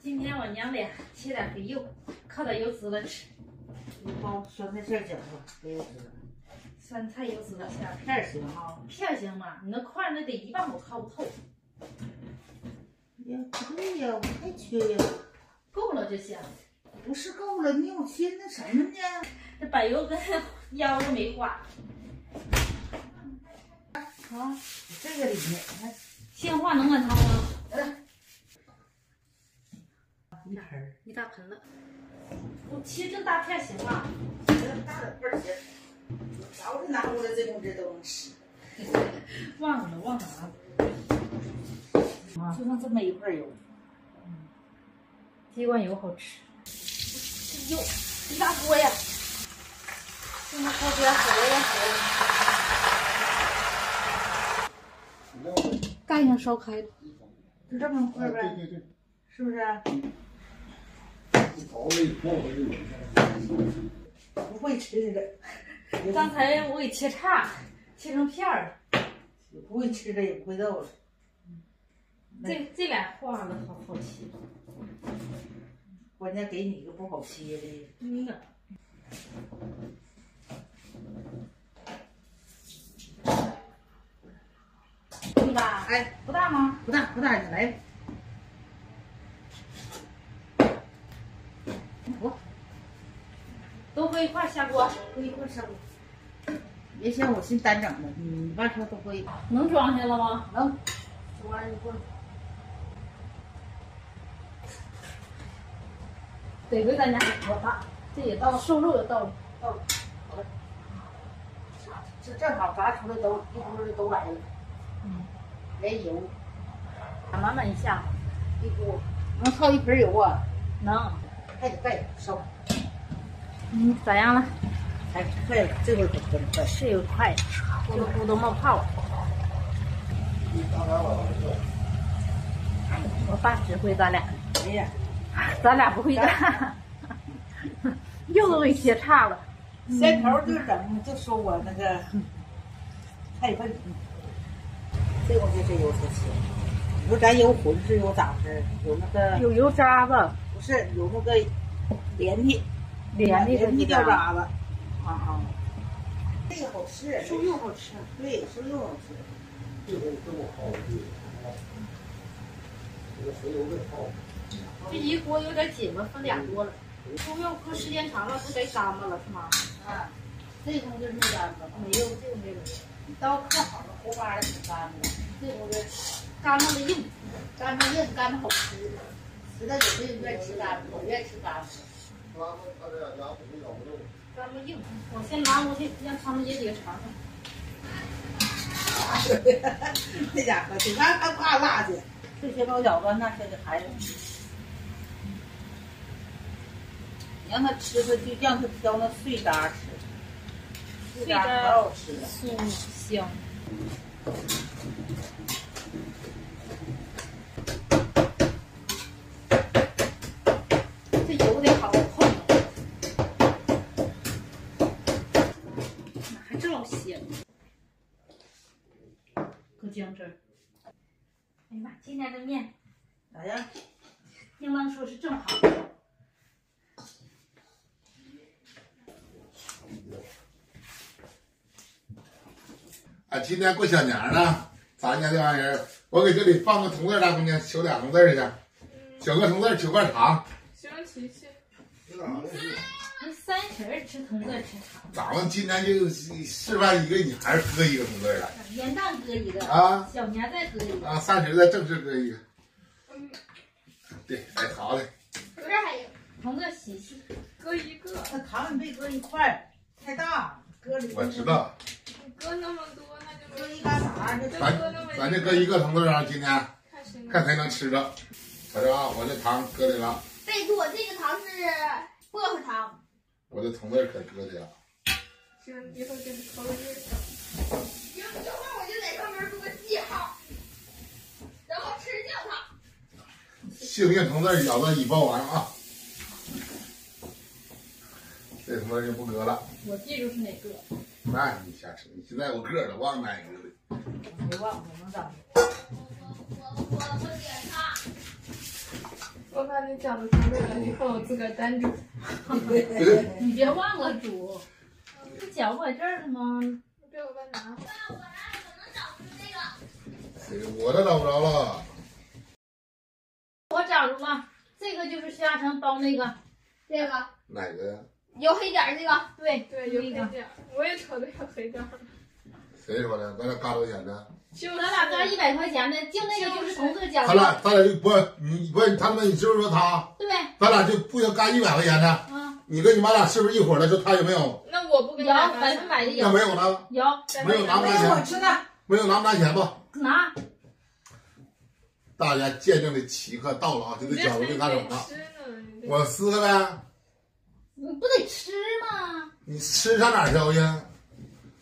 今天我娘俩切点肥肉，烤点油脂了吃。你包酸菜馅饺子，没有吃。酸菜油脂馅儿片儿行哈。片儿行吗？你那块儿那得一半我靠不透。呀，不对呀，我还缺呀。够了就行。不是够了，你有切那什么呢？这柏油跟 腰都没花。啊，这个里面，看鲜花能灌汤吗？嗯。一盆儿，一大盆子。我切这大片行吗？这大的盆儿行。早是拿过来这工资都能吃。忘了忘了啊。就剩这么一块油。嗯。鸡冠油好吃。哟，一大锅呀！这么锅边火呀火。盖上烧开了。就这么快呗。对对对。是不是？不会吃的。刚才我给切叉，切成片儿了。不会吃的也不会逗了。这这俩化了，好好切。关键给你一个不好切的。嗯呐。不大？哎，不大吗？不大，不大，你来。我都搁一块下锅，搁一块下锅。别嫌我心单整的，你爸说都可以。能装下了吗？能。这玩意儿一过来。得亏咱家火大，这也到了，瘦肉也到了，到了，好了。这正好炸出来都一锅的都来了。嗯。连油，满满一下，一锅能套一盆油啊？能。还得盖烧。嗯，咋样了？还快了，这会儿可真快。是有快，咕嘟咕嘟冒泡。我爸指挥咱俩。哎呀。咱俩不会干，又都给切差了。先头就整，就说我那个太笨。这我就是油才切。你说咱有荤是有咋式？有那个有油渣子，不是有那个连屉，连屉连屉掉渣子。啊啊。这个好吃，瘦肉好吃。对，瘦肉好吃。这个这么好吃。这个肥油更好。这一锅有点紧吧，分俩锅了。猪肉搁时间长了，不得干巴了是吗？啊，这东西没干巴，没有，这个没有。刀刻好了，活巴的挺干的。这东西干巴的硬，干巴硬，干巴好吃。实在有的人愿意吃干巴，我愿意吃干巴。干巴。硬，我先拿过去让他们爷几个尝尝。这家伙挺干干巴辣的，这些包饺子那些的孩子。你让他吃，他就让他挑那碎渣吃，碎渣可好吃了，酥香。这油得好控，那还真老鲜。搁姜汁儿。哎呀妈，今天的面咋样？应当说是正好。啊，今天过小年了，咱家这玩意儿，我给这里放个铜字，大姑娘求俩铜字去，求个铜字，求块糖。行，去去。那三十吃铜字吃糖。咱们今天就示范一个你还是搁一个铜字了。元旦搁一个啊，小年再搁一个啊，三十再正式搁一个。嗯。对，哎，好嘞。这边还有铜字洗洗，搁一个。那糖你别搁一块，太大，搁里。我知道。你搁那么多？咱咱就搁一个铜字啊，今天看谁能吃着。瞅着啊，我这糖搁里了。备注：这个糖是薄荷糖。我这铜字可搁里了。行，一会儿给你投个印。行，这会儿我就在上面做个记号，然后吃掉它。幸运铜字咬到一包完啊！这铜豆就不搁了。我记住是哪个。那你瞎扯！你现在我个儿都忘哪个了。没忘，我能咋的？我点它。我把你饺子煮热了以后，我自个儿单煮。你别忘了煮。这饺子在这儿呢吗？给我爸拿回来。我哪里能找出这个？我都找不着了。我找着了，这个就是徐亚成包那个，这个哪个呀？有黑点儿这个，对对，有那个。黑点儿，我也瞅着有黑点儿。谁说的？咱俩干多少钱呢？就咱俩干一百块钱的，就那个就是从这个饺子。咱俩咱俩就不你不他们你是不是说他？对，咱俩就不行干一百块钱的。啊，你跟你妈俩是不是一伙的？说他有没有？那我不跟有百分百的有那有，没有呢？有没有拿不拿钱？吃呢。没有拿不拿钱吧？拿。大家见证的奇刻到了啊！这个饺子就干什么了？我撕开呗。你不得吃吗？你吃上哪儿去？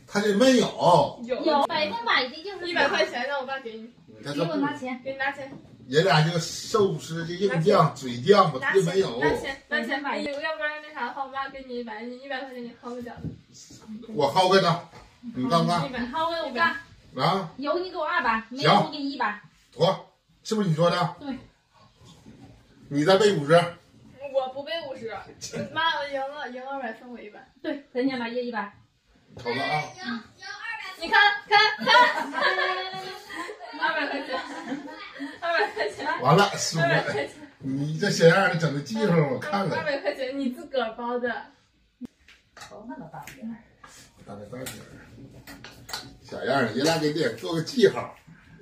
他这没有。有有百分百的就是一百块。钱，让我爸给你，给你给我拿钱，给你拿钱，爷俩就寿司这硬犟嘴犟吧，拿钱这没有。拿钱，拿钱。买要不然那啥的话，我妈给你一百，你一百块钱你薅个饺子。我薅个呢，你干不干一百你薅给我干，啊？有你给我二百，没有行我给你一百。妥，是不是你说的？对。你再备五十，我不背五十，妈，我赢了，赢二百分我一百。对，咱家来一一百。瞅着啊！赢赢二百。你看看看，来来来来来，二百块钱，二百块钱，完了，输了。二百块钱，你这小样儿的整的记号，我看二。百块钱你自个儿包的。瞅那么大点儿。大概大点儿，小样儿，人俩给你做个记号。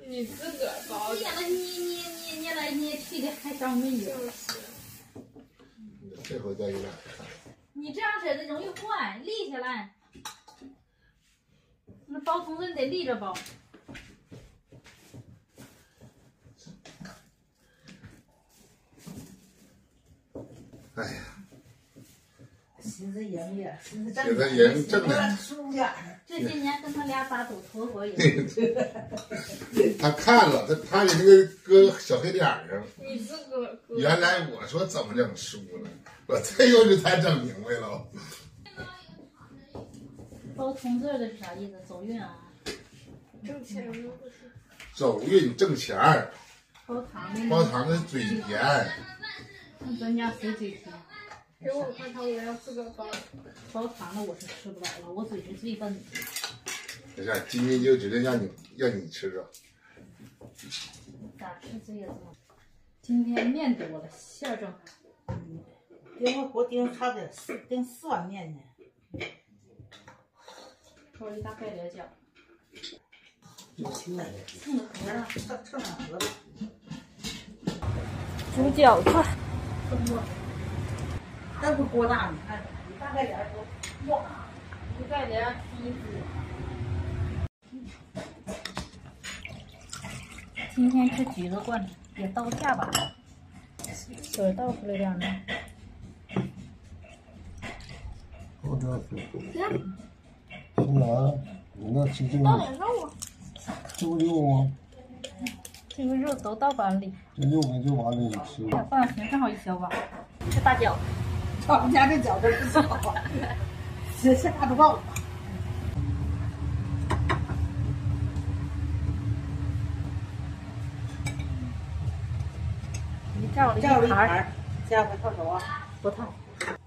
你自个儿包的你，来，你你你你来，你去的还找没有？就是。这回再有点看。你这样式的容易坏，立起来。那包筒子你得立着包。哎呀，寻思赢也，寻思寻思挣点输点儿。这些年跟他俩打赌，头回赢。他看了，他他给那个搁小黑点儿上。你自个儿。原来我说怎么整输了，我这又是才整明白了。包铜字的是啥意思？走运啊。挣钱了不是？走运挣钱，包糖的？包糖的嘴甜。那咱家谁嘴甜？给我看看，我要四个包。包糖的我是吃不了了，我嘴是最笨的。没事，今天就指定让你让你吃着。咋吃这个呢？今天面多了，馅儿正好。订我我订差点四订四碗面呢。包一大盖脸饺，行了，蹭个盒了。蹭蹭两盒子。煮饺子，那不多大？你看，你大概点儿都哇，一盖脸一今天吃橘子罐头，也倒下吧。水倒出来点儿呢。我这新来，你那鸡这个倒点肉啊！这不肉吗？这个肉都倒碗里，这肉没这碗里你吃。放点平正好一小碗。吃大饺子，我们家这饺子不小啊，这是大猪包。一照了一叫了一盘下回烫手啊。不烫。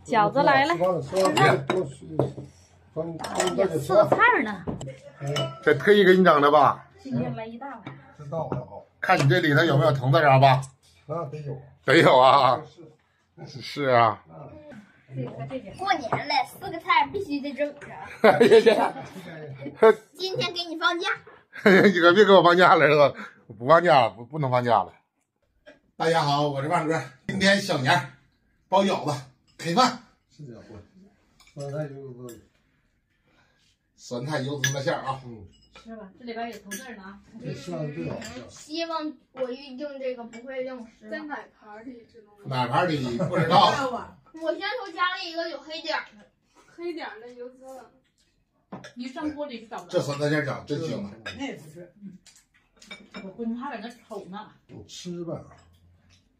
饺子来了，吃完了，吃完了，多吃。帮帮大姐吃吃个菜儿呢。这特意给你整的吧？今天来一大碗。知道了好。看你这里头有没有藤子啥吧？那得有。得有啊，是是啊。过年了，四个菜必须得整上。今天给你放假。你可别给我放假了，是吧？不放假了，不不能放假了。大家好，我是万哥，今天小年包饺子、开饭，是这样混。酸菜就是，酸菜油滋的馅啊。嗯，吃吧，这里边有头字呢啊。这馅儿最好吃。希望我预定这个不会用失望。在奶盘里知道吗？哪盘里不知道？我先头加了一个有黑点儿的，黑点儿的油滋了。一上锅里就找不这着。酸菜馅儿长真香啊！那也不是，我闺女还在那瞅呢。你吃吧。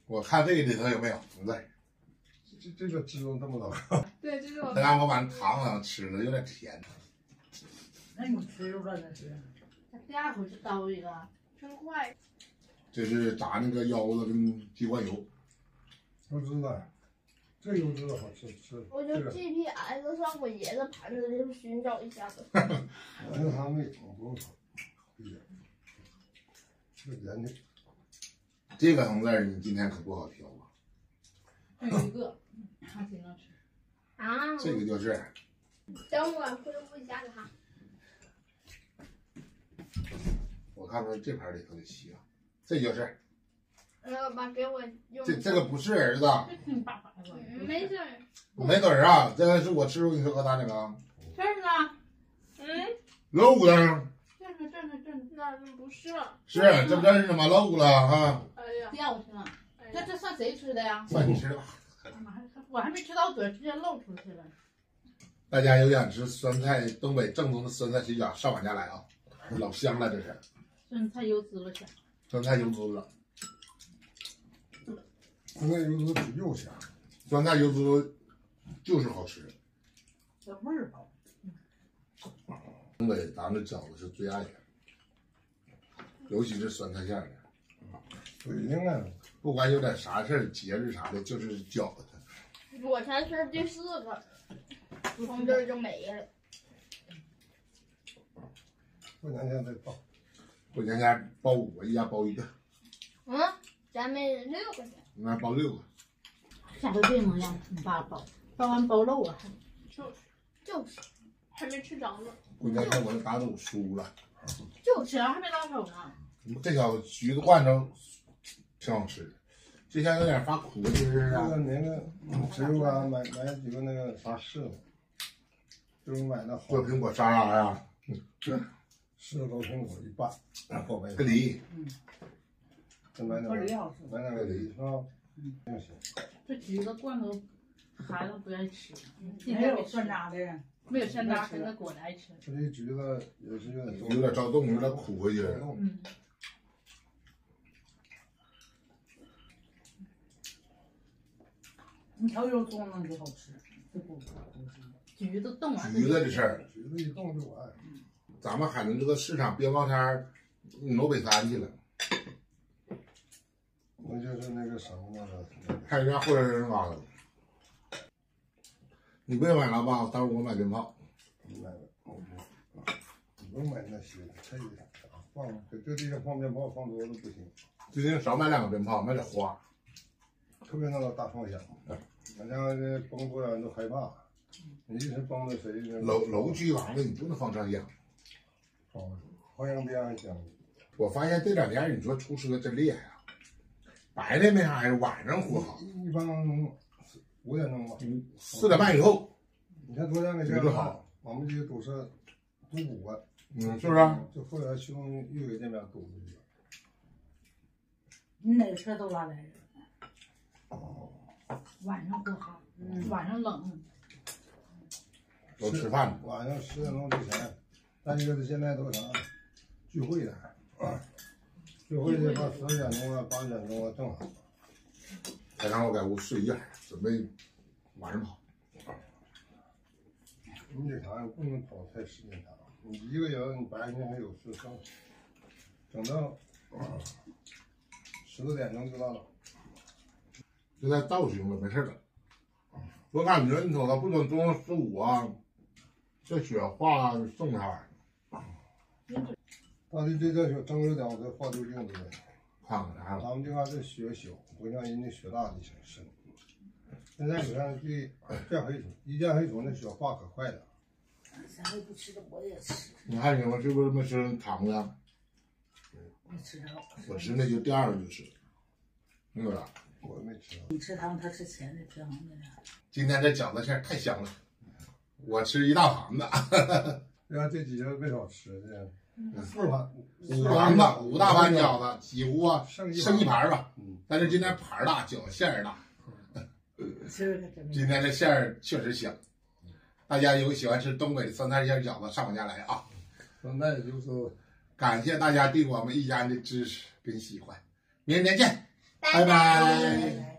我看这个里头有没有藤子？这这个滋这么多。对，这是我再让我把糖上吃了，有点甜。那你吃着了那是。第二回就叨一个，真快。这是炸那个腰子跟鸡冠油，我知道，这油脂好吃吃。我就 GPS 上我爷的盘子里寻找一下子。反正他们不好一点。这盐的这个红字你今天可不好挑啊。还有一个，还挺能吃。啊，这个就是等我恢复一下子哈。我看看这盘里头的稀啊，这就是呃，妈给我用。这这个不是儿子，没事儿。没准儿啊，这个是我吃过你说鹅蛋那个这儿呢？嗯，老五的，这儿呢？这儿呢？这儿呢？那不是。是这不认识吗？老五了啊，哎呀，掉下去了。那，这这算谁吃的呀？算你吃吧。我还没吃到嘴，直接漏出去了。大家有想吃酸菜，东北正宗的酸菜水饺，上我家来啊，老香了，这是酸菜油滋了香。酸菜油滋了，酸菜油脂比肉香。酸菜油滋就是好吃。这味儿好。东北咱们饺子是最爱的，尤其是酸菜馅儿的，北京啊，不管有点啥事儿、节日啥的，就是饺子。我才吃第四个，从这儿就没了。过年前再包。过年前包五个，一家包一个，嗯，咱们六个钱。那包六个。下回别能让你爸包，包完包漏啊。就是就是，还没吃着呢。过年前我这打赌输了，就是啊，还没到手呢。这小橘子罐头挺好吃的，这下有点发苦的劲儿那啊。个那个植物啊，买买几个那个啥柿子，就是买的好做苹果沙拉呀，柿子高苹果一拌，后背个梨，再买和点梨好吃。买点个梨是吧？行行，这橘子罐头，孩子不愿意吃。没有山楂的，没有山楂，跟那果子爱吃。这这橘子也是有点有点着冻，有点苦回劲儿。嗯。你调油葱弄就好吃，这不橘子冻完。橘子的事儿，橘子一冻就完。咱们海南这个市场边防摊儿挪北山去了，那就是那个什么那个那个还有人家后来人嘎达。你不用买了吧？待会儿我买鞭炮。买的，不用买那些的，这个放这这地方放鞭炮放多了不行，最近少买两个鞭炮，买点花。特别那个大放响，俺家这崩多人都害怕，你一直崩着谁呢？楼楼居房子你不能放上香。放花样边还香，我发现这两年你说出车真厉害啊，白天没啥人，晚上火好，一一般五点钟吧。四点半以后，你看昨天那觉得好，我们这些都是赌补啊，嗯，是不是？就后来其中又有这边赌的一个，你哪个车都拉来人，晚上不好，嗯。晚上冷。都吃饭呢。晚上十点钟之前，再一个是现在都啥聚会的，聚会的话十二点钟啊八点钟啊正好。再让我在屋睡一觉，准备晚上跑。你这啥不能跑太时间长，你一个人你白天还有事上，等到十点钟就到了。现在倒行了，没事了。我感觉你瞅他不等中央十五啊，这雪化剩下，到底这这雪正热点，我这化溜冰子的。看看啥了？咱们这块这雪小，不像人家雪大地深。现在你看这见黑土，一见黑土那雪化可快了。啥也不吃的我也吃，你看你们是不是没吃糖的？没吃着。我吃那就第二个就是，那个啥。我没吃到。你吃糖，他吃咸的，平衡的。今天这饺子馅太香了，我吃一大盘子，你看这几个没少吃的，四盘五盘子五大盘饺子，几乎啊剩剩一盘吧。嗯，但是今天盘儿大，饺子馅儿大。今天这馅儿确实香，大家有喜欢吃东北酸菜馅饺子，上我家来啊！那也就是感谢大家对我们一家人的支持跟喜欢，明天见，拜拜拜